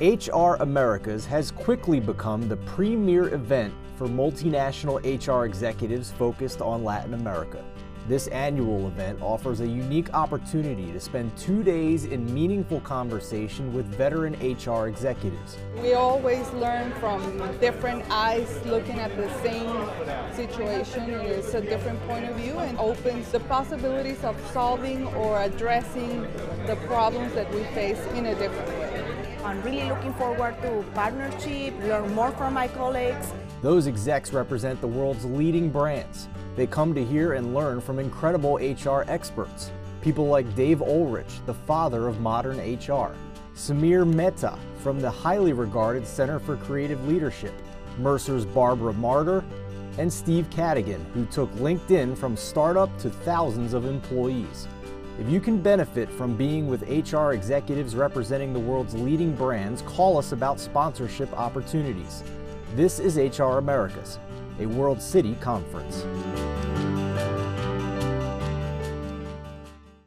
HR Americas has quickly become the premier event for multinational HR executives focused on Latin America. This annual event offers a unique opportunity to spend two days in meaningful conversation with veteran HR executives. We always learn from different eyes looking at the same situation. It's a different point of view and opens the possibilities of solving or addressing the problems that we face in a different way. I'm really looking forward to partnership, learn more from my colleagues. Those execs represent the world's leading brands. They come to hear and learn from incredible HR experts. People like Dave Ulrich, the father of modern HR, Samir Mehta from the highly regarded Center for Creative Leadership, Mercer's Barbara Marder, and Steve Cadigan, who took LinkedIn from startup to thousands of employees. If you can benefit from being with HR executives representing the world's leading brands, call us about sponsorship opportunities. This is HR Americas, a World City conference.